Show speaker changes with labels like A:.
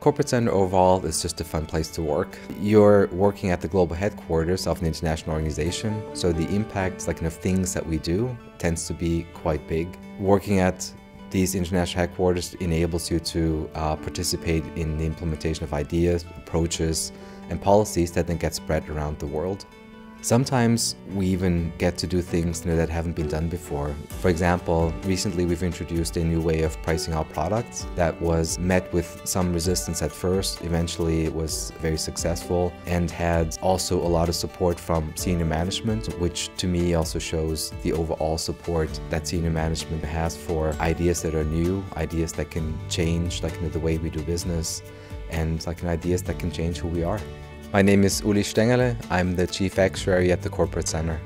A: Corporate Center overall is just a fun place to work. You're working at the global headquarters of an international organization, so the impact like, of things that we do tends to be quite big. Working at these international headquarters enables you to uh, participate in the implementation of ideas, approaches, and policies that then get spread around the world. Sometimes we even get to do things you know, that haven't been done before. For example, recently we've introduced a new way of pricing our products that was met with some resistance at first. Eventually it was very successful and had also a lot of support from senior management, which to me also shows the overall support that senior management has for ideas that are new, ideas that can change like you know, the way we do business, and like ideas that can change who we are. My name is Uli Stengele. I'm the Chief Actuary at the Corporate Center.